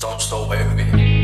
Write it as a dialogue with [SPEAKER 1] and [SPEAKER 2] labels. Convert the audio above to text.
[SPEAKER 1] Don't stop, baby.